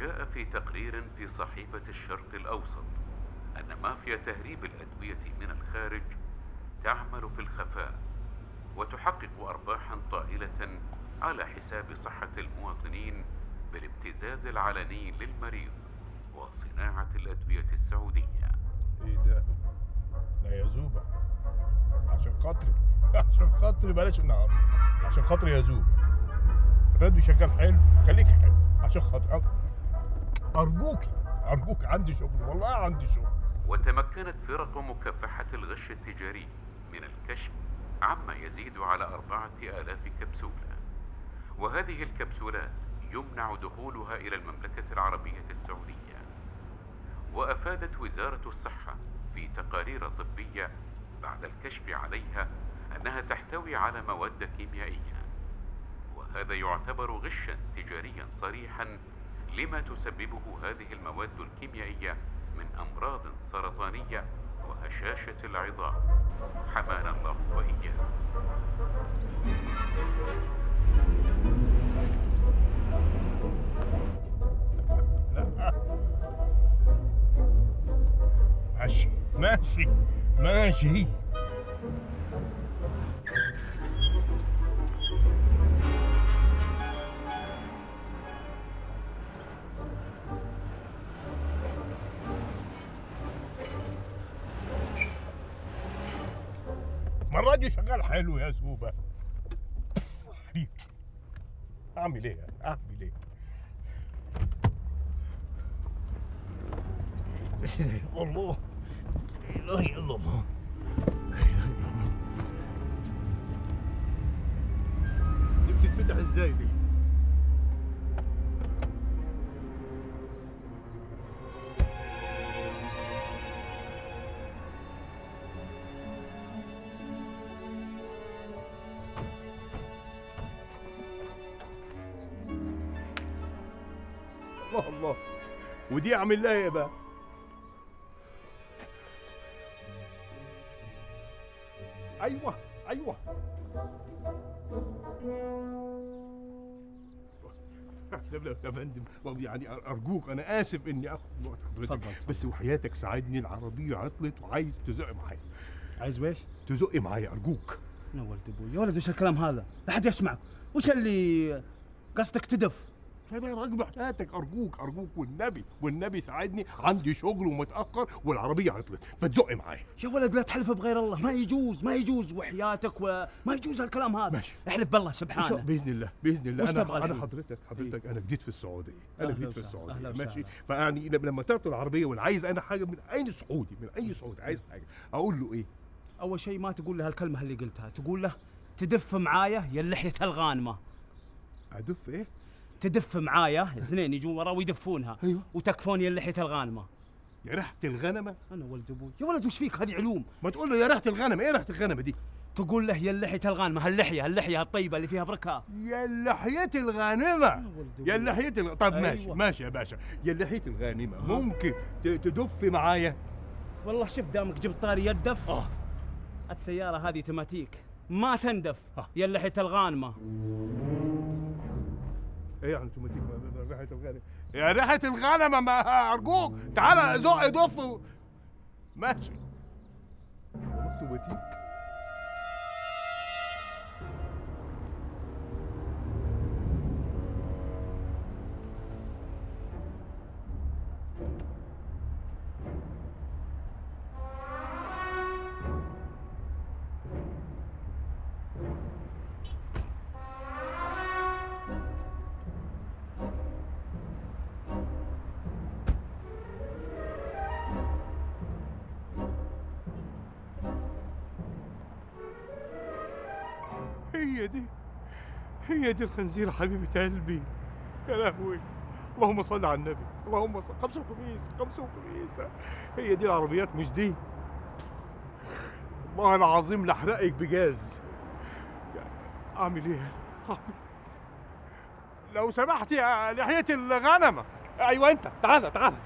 جاء في تقرير في صحيفة الشرق الأوسط أن مافيا تهريب الأدوية من الخارج تعمل في الخفاء وتحقق أرباحا طائلة على حساب صحة المواطنين بالابتزاز العلني للمريض وصناعة الأدوية السعودية. إيه ده؟ لا يا زوبة عشان خاطري. عشان خاطري بلاش النهارده. عشان خاطري يا زوبة الراديو شغال حلو. خليك حلو. عشان خاطري ارجوكي أرجوك عندي شغل والله عندي شغل. وتمكنت فرق مكافحة الغش التجاري من الكشف عما يزيد على أربعة آلاف كبسولة. وهذه الكبسولات يمنع دخولها إلى المملكة العربية السعودية. وأفادت وزارة الصحة في تقارير طبية بعد الكشف عليها أنها تحتوي على مواد كيميائية. وهذا يعتبر غشا تجاريا صريحا لما تسببه هذه المواد الكيميائية من أمراض سرطانية وهشاشة العظام. حمانا الله وإياكم ماشي. ماشي. ماشي. حلو يا زوبة. عليك أعمل إيه؟ أعمل إيه؟ لا اله الا الله لا اله الا الله. لا إله إلا الله. دي بتتفتح إزاي دي؟ ودي اعمل لها إيه بقى؟ أيوه أيوه لا يا فندم يعني ارجوك أنا اسف اني من وقت حضرتك. بس وحياتك ساعدني العربية عطلت وعايز تزق معايا عايز ويش؟ تزق معايا ارجوك أنا ولد أبوي يا ولد وش الكلام هذا؟ لا حد يسمعك وش اللي قصدك تدف؟ هذا راجل حياتك. أرجوك أرجوك. والنبي والنبي ساعدني. عندي شغل ومتأخر والعربية عطلت. فتزق معايا. يا ولد لا تحلف بغير الله. ما يجوز ما يجوز وحياتك وما يجوز هالكلام هذا. ماشي. احلف بالله سبحانه. بإذن الله بإذن الله. أنا أنا؟ حضرتك حضرتك أنا جديد في السعودية. أنا جديد في السعودية. ماشي. فيعني لما تعطل العربية واللي عايز أنا حاجة من أي سعودي من أي سعودي عايز حاجة. أقول له إيه؟ أول شيء ما تقول له هالكلمة اللي قلتها. تقول له تدف معايا يا اللحية الغانمة. أدف إيه؟ تدف معايا اثنين يجون ورا ويدفونها. أيوة. وتكفون يا اللحيه الغانمة. يا ريحة الغنمة؟ أنا ولد أبوي. يا ولد وش فيك هذه علوم؟ ما تقول له يا ريحة الغنمة إيه ريحة الغنمة دي؟ تقول له يا اللحيه الغانمة هاللحية هاللحية الطيبة اللي فيها بركة. يا لحية الغنمة. ولد يا. لحية الغ... طب ماشي أيوة. ماشي يا باشا. يا لحية الغنمة ممكن ت- تدف معايا؟ والله شوف دامك جبت طاري يدف. آه. السيارة هذه تماتيك. ما تندف. آه. يا اللحية الغانمة. إيه يعني اوتوماتيك ما- ما- ريحه الغنمه يا ريحه الغنمه ما أرجوك. تعالى زق و- ماشي. اوتوماتيك هي دي هي دي الخنزيرة حبيبة قلبي يا لهوي. اللهم صل على النبي. اللهم صل خمسة وخميس خمسة وخميس. هي دي العربيات مش دي؟ والله العظيم لحرقك بجاز. أعمل إيه؟ لو سمحت يا لحية الغنمة. أيوه أنت. تعالى تعالى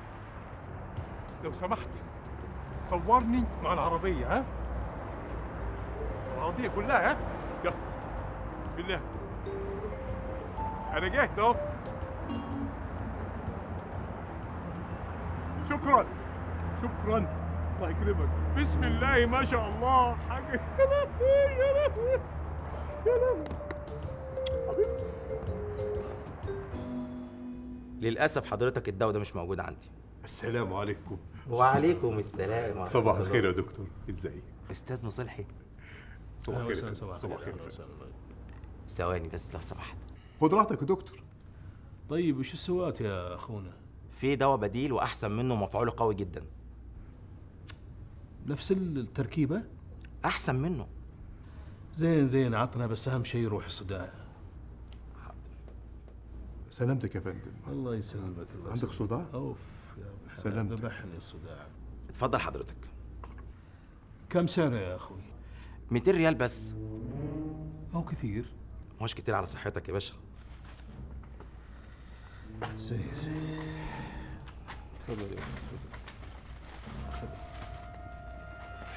لو سمحت صورني مع العربية ها؟ العربية كلها ها؟ يلا. بسم الله أنا جاهز أهو. شكرا. شكرا. الله يكرمك. بسم الله ما شاء الله. حاجة. يا لهوي يا لهوي. يا لهوي. حبيبي للأسف حضرتك الدواء ده مش موجود عندي. السلام عليكم. وعليكم السلام صباح. الخير يا دكتور. إزاي؟ أستاذ مصلحي. صباح الخير. صباح الخير. ثواني بس لو سمحت خد راحتك يا دكتور طيب وش السوات يا أخونا؟ في دواء بديل وأحسن منه مفعوله قوي جدا نفس التركيبة؟ أحسن منه زين زين عطنا بس أهم شيء يروح الصداع سلامتك يا فندم الله يسلمك الله عندك. صداع؟ أوف يا سلامتك. ذبحني الصداع اتفضل حضرتك كم سنة يا أخوي؟ 200 ريال بس أو كثير مش كتير على صحتك يا باشا زين زين تفضل يا أخوي، تفضل.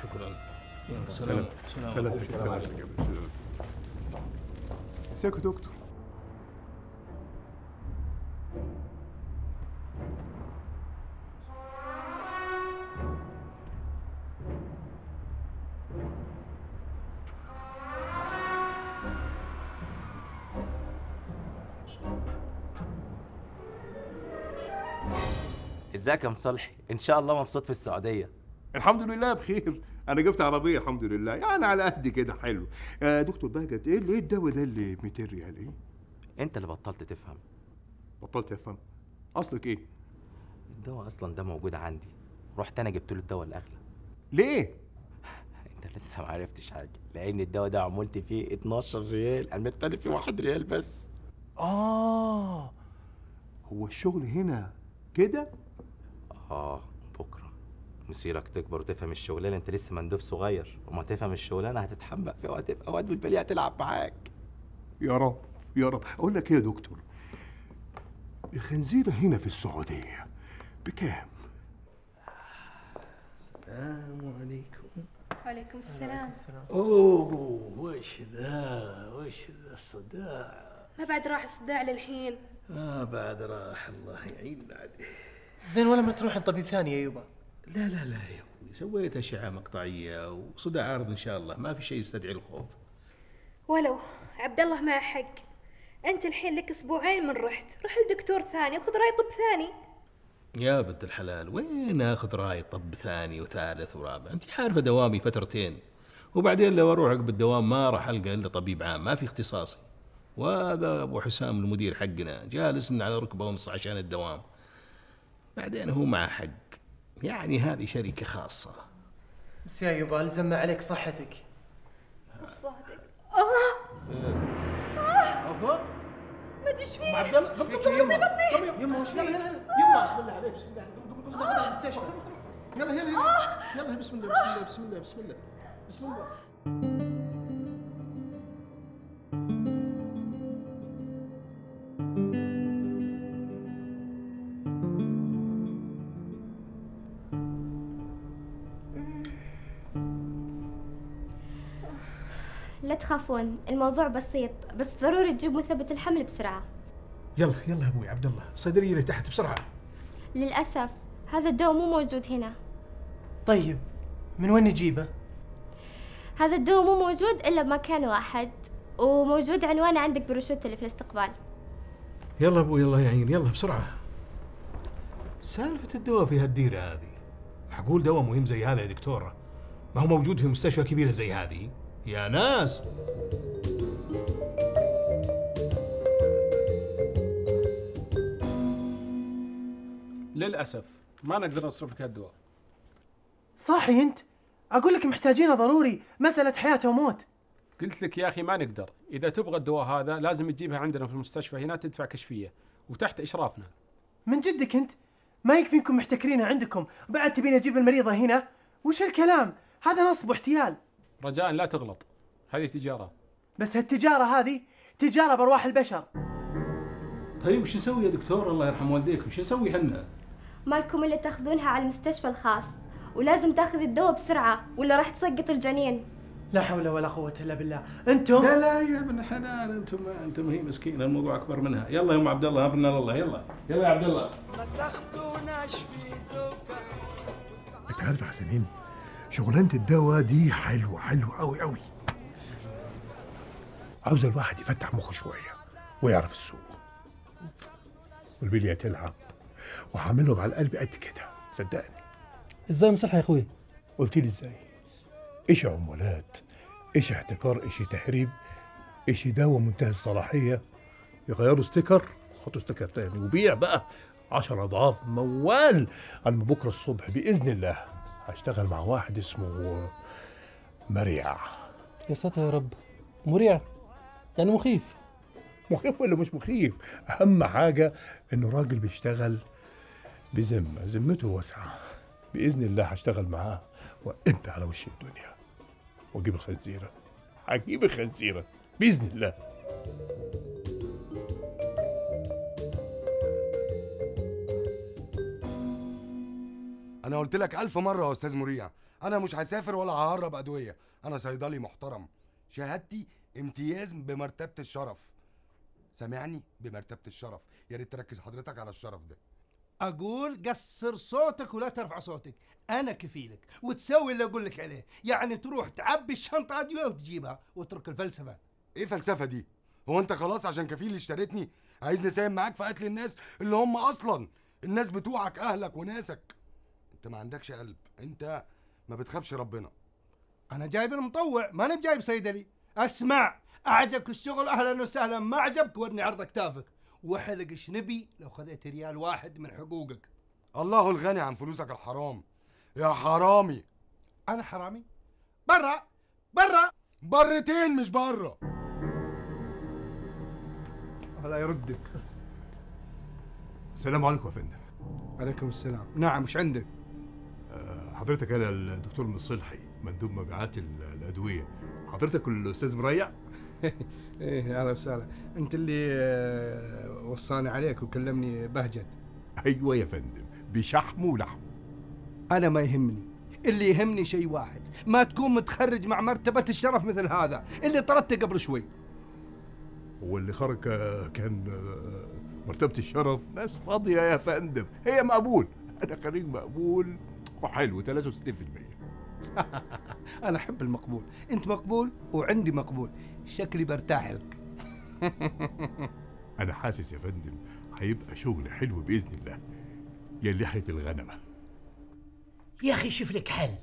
شكرا يلا، سلام سلام سلامتك سلامتك يا ازيك يا مصلحي ان شاء الله مبسوط في السعودية. الحمد لله بخير. أنا جبت عربية الحمد لله. يعني على قد كده حلو. يا دكتور بهجت إيه إيه الدواء ده اللي ب 200 ريال إيه؟ انت اللي بطلت تفهم. بطلت افهم. اصلك إيه؟ الدواء أصلا ده موجود عندي. رحت أنا جبت له الدواء الأغلى. ليه؟ انت لسه ما عرفتش حاجة. لأن الدواء ده عملت فيه 12 ريال. أنا التاني فيه 1 ريال بس. آه. هو الشغل هنا كده؟ آه بكرة. مسيرك تكبر وتفهم الشغلانة أنت لسه مندوب صغير. وما تفهم الشغلانة هتتحمق في اوقات في أوقات بالبليه هتلعب معاك. يا رب يا رب. أقول لك إيه يا دكتور؟ الخنزيره هنا في السعودية. بكام؟ السلام عليكم. وعليكم السلام. أوه وش ذا؟ وش ذا الصداع؟ ما بعد راح الصداع للحين؟ آه بعد راح الله يعيننا عليه. زين ولا ما تروحين طبيب ثاني يا يوبا؟ لا لا لا يا أخوي سويت أشعة مقطعية وصداع عارض إن شاء الله ما في شيء يستدعي الخوف. ولو عبد الله معه حق. أنت الحين لك أسبوعين من رحت روح لدكتور ثاني وخذ رأي طب ثاني. يا بنت الحلال وين آخذ رأي طب ثاني وثالث ورابع؟ أنت عارفة دوامي فترتين وبعدين لو أروح عقب الدوام ما راح ألقى إلا طبيب عام ما في اختصاصي. وهذا أبو حسام المدير حقنا جالس على ركبة ونص عشان الدوام. بعدين هو معه حق يعني هذه شركه خاصه بس يا يوبا الزم عليك صحتك صادق آه ما ادري إيش فيني عبد الله قم يما قم يما وش لا لا لا يما بسم الله عليك بسم الله قم قم ناخذها المستشفى يلا يلا يلا يلا بسم الله بسم الله بسم الله بسم الله بسم الله تخافون الموضوع بسيط بس ضروري تجيب مثبت الحمل بسرعة. يلا يلا يا أبوي عبد الله الصيدليه اللي تحت بسرعة. للأسف هذا الدواء مو موجود هنا. طيب من وين نجيبه؟ هذا الدواء مو موجود إلا بمكان واحد وموجود عنوانه عندك بروشوت اللي في الاستقبال. يلا أبوي الله يعين يلا بسرعة. سالفة الدواء في هالديرة هذه. معقول دواء مهم زي هذا يا دكتورة. ما هو موجود في مستشفى كبيرة زي هذه؟ يا ناس. للأسف ما نقدر نصرف لك الدواء صاحي أنت؟ أقول لك محتاجينه ضروري مسألة حياة وموت. قلت لك يا أخي ما نقدر. إذا تبغى الدواء هذا لازم تجيبها عندنا في المستشفى هنا تدفع كشفية وتحت إشرافنا. من جدك أنت؟ ما يكفيكم محتكرينه عندكم. بعد تبين أجيب المريضة هنا؟ وش الكلام؟ هذا نصب واحتيال. رجاء لا تغلط. هذه تجارة. بس هالتجارة هذه تجارة بأرواح البشر. طيب وش نسوي يا دكتور؟ الله يرحم والديكم وش نسوي حنا مالكم إلا تاخذونها على المستشفى الخاص. ولازم تاخذ الدواء بسرعة. ولا راح تسقط الجنين. لا حول ولا قوة إلا بالله. أنتم؟ لا لا يا ابن حلال أنتم أنتم هي مسكينة. الموضوع أكبر منها. يلا يا أم عبد الله امرنا الله يلا. يلا يا عبد الله. أنت عارف يا حسنين شغلانة الدواء دي حلوة حلوة قوي قوي عاوز الواحد يفتح مخه شوية ويعرف السوق. والبليه تلعب وهعملهم على القلب قد كده صدقني. إزاي مصلحه يا أخوي قلت لي إزاي؟ إيش عمولات؟ إيش احتكار؟ إيش تهريب؟ إيش دواء منتهي الصلاحية؟ يغيروا sticker؟ حطوا sticker تاني. وبيع بقى عشر أضعاف موال. أنا بكرة الصبح بإذن الله. هشتغل مع واحد اسمه مريع. يا ساتر يا رب. مريع. يعني مخيف. مخيف ولا مش مخيف؟ أهم حاجة إنه راجل بيشتغل بذمة. ذمته واسعة. بإذن الله هشتغل معاه وأنت على وش الدنيا. وأجيب الخنزيرة. هجيب الخنزيرة. بإذن الله. أنا قلت لك ألف مرة يا أستاذ مريع أنا مش هسافر ولا ههرب أدوية. أنا صيدلي محترم. شهادتي امتياز بمرتبة الشرف. سامعني؟ بمرتبة الشرف. يا ريت تركز حضرتك على الشرف ده. أقول قصر صوتك ولا ترفع صوتك. أنا كفيلك. وتسوي اللي أقول لك عليه. يعني تروح تعبي الشنطة ادويه وتجيبها وترك الفلسفة. إيه فلسفة دي؟ هو أنت خلاص عشان كفيل اشتريتني؟ عايزني أساهم معاك في قتل الناس اللي هم أصلا. الناس بتوعك أهلك وناسك. انت ما عندكش قلب. انت ما بتخافش ربنا. أنا جايب المطوع ما أنا بجايب صيدلي اسمع اعجبك الشغل أهلا وسهلا. ما عجبك ورني عرض كتافك وحلق شنبي لو خذيت ريال واحد من حقوقك. الله الغني عن فلوسك الحرام. يا حرامي. أنا حرامي؟ برا برا. برتين مش بره ولا يردك. السلام عليكم يا فندم. عليكم السلام. نعم وش عندك. حضرتك أنا الدكتور مصلحي مندوب مبيعات ال- الأدوية. حضرتك الأستاذ مريع؟ إيه أهلا وسهلا. أنت اللي آه، وصاني عليك وكلمني بهجت أيوه يا فندم. بشحم ولحم. أنا ما يهمني. اللي يهمني شيء واحد. ما تكون متخرج مع مرتبة الشرف مثل هذا. اللي طردته قبل شوي. هو اللي خرج آه، كان آه، مرتبة الشرف. ناس فاضية يا فندم. هي مقبول. أنا خريج مقبول. وحلو 63% أنا أحب المقبول. أنت مقبول وعندي مقبول. شكلي برتاح لك أنا حاسس يا فندم هيبقى شغل حلو بإذن الله. يا لحية الغنمة. يا أخي شوف لك حل.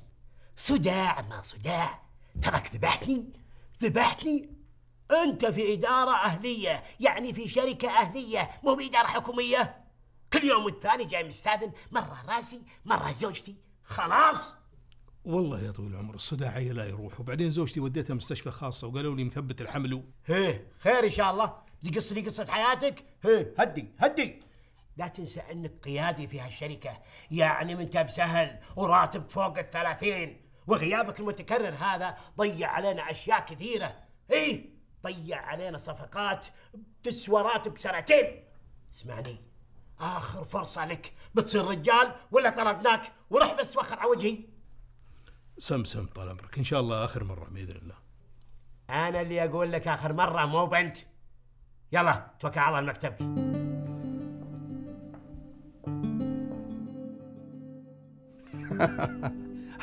صداع ما صداع. تراك ذبحتني ذبحتني؟ أنت في إدارة أهلية يعني في شركة أهلية مو بإدارة حكومية. كل يوم والثاني جاي مستاذن مرة راسي مرة زوجتي. خلاص. والله يا طويل العمر الصداعية لا يروح. وبعدين زوجتي وديتها مستشفى خاصة وقالوا لي مثبت الحمل و... هيه خير إن شاء الله. تقص لي قصة حياتك. هيه هدي هدي. لا تنسى أنك قيادي في هالشركة. يعني من تب سهل وراتب فوق الثلاثين. وغيابك المتكرر هذا ضيع علينا أشياء كثيرة. إيه ضيع علينا صفقات تسوى راتب سنتين اسمعني آخر فرصة لك. بتصير رجال ولا طردناك؟ وروح بس وخر على وجهي. سمسم طال عمرك. إن شاء الله آخر مرة بإذن الله. أنا اللي أقول لك آخر مرة مو بنت. يلا توكل على الله مكتبك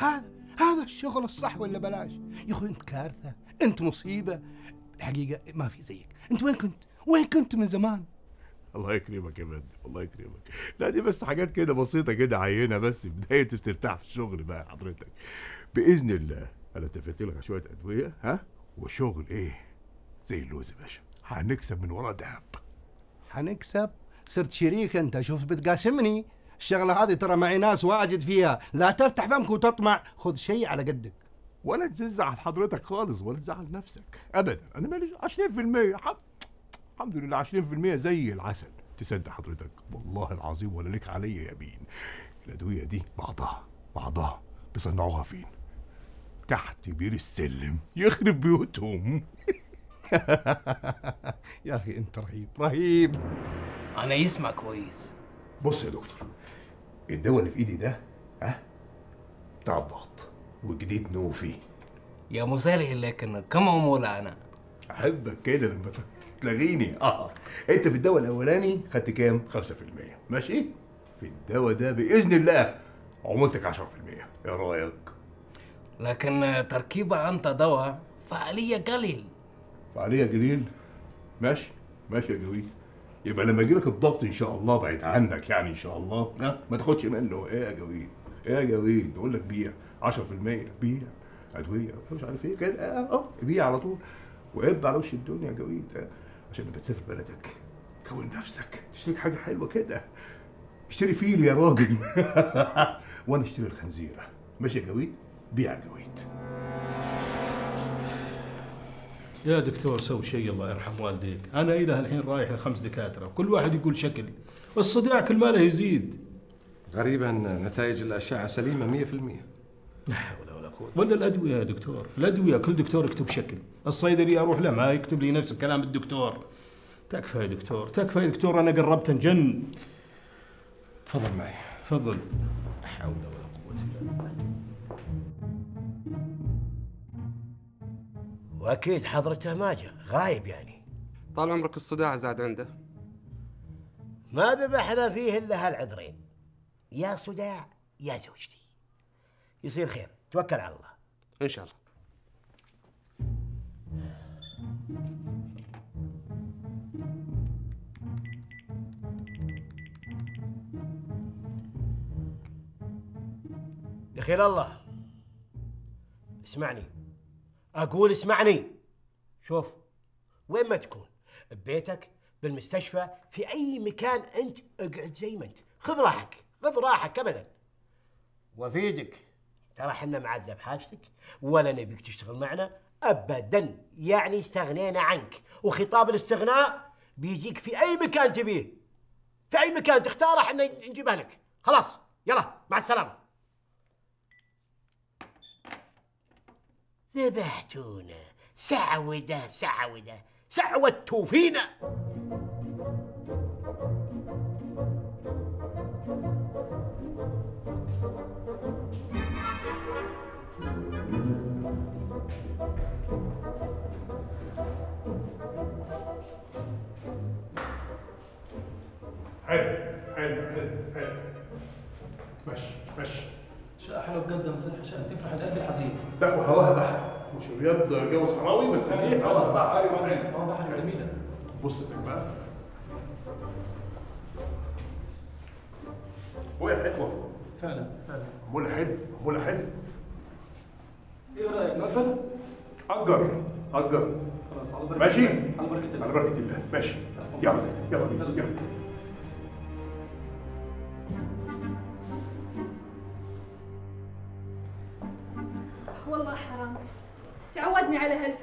هذا هذا الشغل الصح ولا بلاش؟ يا أخوي أنت كارثة أنت مصيبة. الحقيقة ما في زيك. أنت وين كنت؟ وين كنت من زمان؟ الله يكرمك يا فندم الله يكرمك. لا دي بس حاجات كده بسيطة كده عينة بس بداية ترتاح في الشغل بقى حضرتك. بإذن الله أنا اتفقت لك على شوية أدوية ها؟ وشغل إيه؟ زي اللوز يا باشا. هنكسب من ورا دهب. حنكسب صرت شريك أنت شوف بتقاسمني. الشغلة هذه ترى معي ناس واجد فيها. لا تفتح فمك وتطمع. خذ شيء على قدك. ولا تزعل حضرتك خالص ولا تزعل نفسك. ابدا. أنا ماليش 20% حب. الحمد لله 20% زي العسل. تصدق حضرتك والله العظيم ولا لك عليا يمين. الأدوية دي بعضها بعضها بيصنعوها فين؟ تحت بير السلم يخرب بيوتهم. يا أخي أنت رهيب رهيب. أنا يسمع كويس. بص يا دكتور الدواء اللي في إيدي ده ها؟ بتاع الضغط وجديد نوفي. يا مسالي لكن كم عمولة أنا؟ أحبك كده لما تلاغيني آه. أنت في الدواء الأولاني خدت كام؟ 5% ماشي؟ في الدواء ده بإذن الله عمولتك 10% إيه رأيك؟ لكن تركيبة أنت دواء فعالية قليل. فعالية قليل؟ ماشي. ماشي يا جويد يبقى لما يجيلك الضغط إن شاء الله بعيد عنك يعني إن شاء الله ها؟ ما تاخدش منه. إيه يا جويد إيه يا جويد بقول لك بيع. 10% بيع. أدوية. مش عارف إيه كده. آه آه بيع على طول. وقب على وش الدنيا يا جويد آه عشان لما تسافر بلدك. كون نفسك. تشتري حاجة حلوة كده. اشتري فيل يا راجل. وأنا اشتري الخنزيره ماشي يا جويد؟ بيع جويد. يا دكتور سوي شيء الله يرحم والديك. أنا إلى الحين رايح لخمس دكاترة. كل واحد يقول شكل الصداع كل ما له يزيد. غريبا نتائج الأشعة سليمة 100% لا حول ولا قوه ولا الأدوية يا دكتور؟ الأدوية كل دكتور يكتب شكل. الصيدلي أروح له ما يكتب لي نفس الكلام الدكتور. تكفى يا دكتور تكفى يا دكتور أنا قربت أنجن. تفضل معي. تفضل. لا حول ولا قوة إلا بالله. وأكيد حضرته ما جاء غايب يعني. طال عمرك الصداع زاد عنده. ما ذبحنا فيه إلا هالعذرين. يا صداع يا زوجتي. يصير خير. توكل على الله. إن شاء الله. دخيل الله. اسمعني. أقول اسمعني. شوف وين ما تكون. ببيتك بالمستشفى في أي مكان أنت اقعد زي ما أنت. خذ راحك. خذ راحك ابدا. وأفيدك. ترى إحنا ما عدنا بحاجتك ولا نبيك تشتغل معنا ابدا. يعني استغنينا عنك. وخطاب الاستغناء بيجيك في أي مكان تبيه. في أي مكان تختاره إحنا نجيبها لك. خلاص يلا مع السلامة. ذبحتونا. سعودة سعودة سعودتوا فينا ماشي ماشي. شاء حلو قدم صح عشان تفرح القلب الحزين. لا وهواها بحر. مش ابيض جو صحراوي بس إيه هوا بحر هوا بحر جميلة. بص بقى. وهي حلوة. فعلا فعلا. معموله حلو إيه رأيك؟ نقبل؟ أجر أجر. خلاص على بركة ماشي. على بركة الله. على بركة الله. ماشي. يلا يلا بينا، يلا.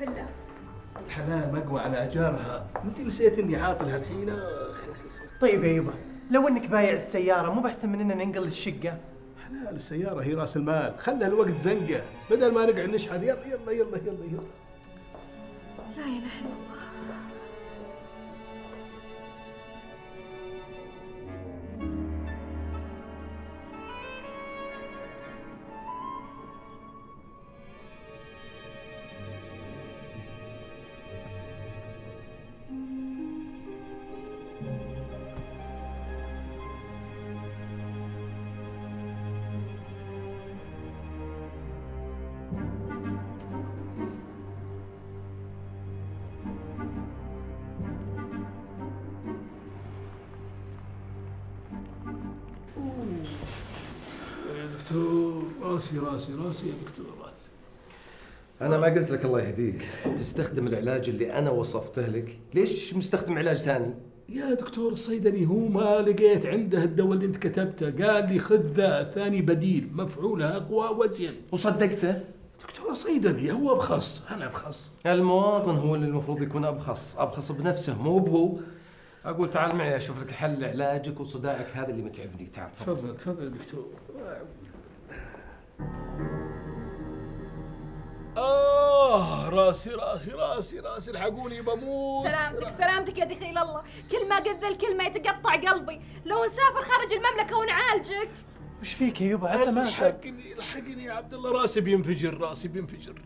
هالفله الحلال مقوى على أجارها. أنت نسيت إني عاطل هالحين طيب يا يبا لو إنك بايع السيارة مو بأحسن من إننا ننقل الشقة؟ حلال السيارة هي رأس المال. خلها الوقت زنقة. بدل ما نقعد نشحذ يلا يلا يلا يلا يلا. لا اله الا راسي راسي راسي يا دكتور راسي. أنا ما قلت لك الله يهديك. تستخدم العلاج اللي أنا وصفته لك. ليش مستخدم علاج ثاني؟ يا دكتور الصيدلي هو ما لقيت عنده الدواء اللي أنت كتبته. قال لي خذ ذا الثاني بديل مفعوله أقوى وزين. وصدقته؟ دكتور صيدلي هو أبخص أنا أبخص. المواطن هو اللي المفروض يكون أبخص أبخص بنفسه مو بهو. أقول تعال معي أشوف لك حل علاجك وصداعك هذا اللي متعبني. تعال تفضل. تفضل دكتور. آه راسي راسي راسي راسي الحقوني بموت. سلامتك سلامتك يا دخيل الله. كل ما قلت الكلمة يتقطع قلبي. لو نسافر خارج المملكة ونعالجك. وش فيك يا يبا؟ عسى ما الحقني الحقني يا عبد الله راسي بينفجر راسي بينفجر.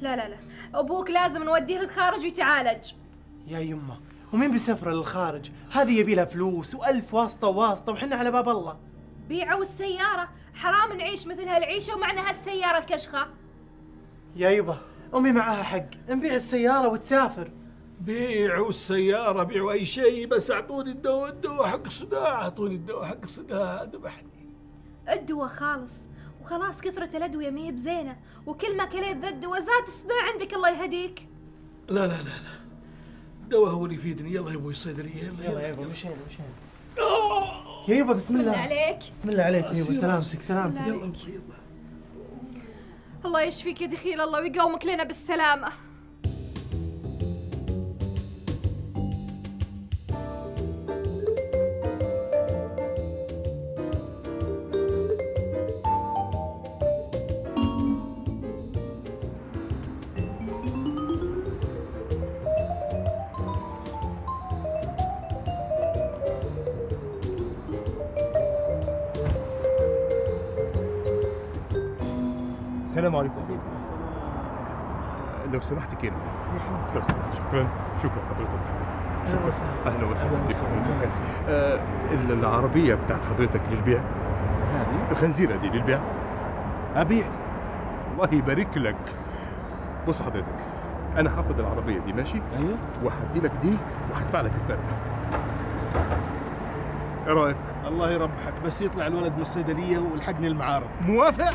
لا لا لا. أبوك لازم نوديه للخارج ويتعالج. يا يمه ومين بيسافر للخارج؟ هذه يبي لها فلوس وألف واسطة واسطة وحنا على باب الله. بيعوا السيارة. حرام نعيش مثل هالعيشة ومعنا هالسيارة الكشخة. يا يبا أمي معاها حق. نبيع السيارة وتسافر. بيعوا السيارة بيعوا أي شيء بس أعطوني الدواء الدواء حق الصداع أعطوني الدواء حق الصداع ذبحني الدواء خالص. وخلاص كثرة الأدوية ما هي بزينة. وكل ما كليت ذا الدواء زاد الصداع عندك الله يهديك. لا لا لا لا. الدواء هو اللي يفيدني. يلا يا أبوي الصيدلية يلا يلا يا يبا مشينا مشينا يا يبا بسم الله. عليك. بسم الله عليك يا يبا سلامتك. سلامتك بسم الله. يشفيك يا دخيل الله ويقومك لنا بالسلامة. سمحت سمحت. شكرا. شكرا حضرتك. أهلا شكرا وسهلا. أهلا وسهلا. أهلا. وسهلا. آه، ال- العربية بتاعت حضرتك للبيع؟ هذه؟ الخنزيرة دي للبيع؟ أبيع. الله يبارك لك. بص حضرتك أنا هاخد العربية دي ماشي؟ أيوه. وهدي لك دي وهدفع لك الفرق. إيه رأيك؟ الله يربحك. بس يطلع الولد من الصيدلية والحقني المعارف. موافق؟